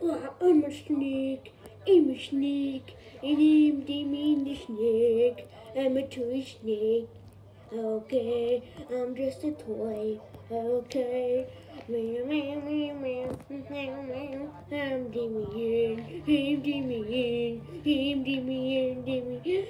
Oh, I'm a snake. I'm a snake. And I'm the mean snake. I'm a toy snake. Okay, I'm just a toy. Okay. Meow, meow, meow, meow, meow, meow. I'm Damien. I'm Damien. I'm Damien. Damien. Damien.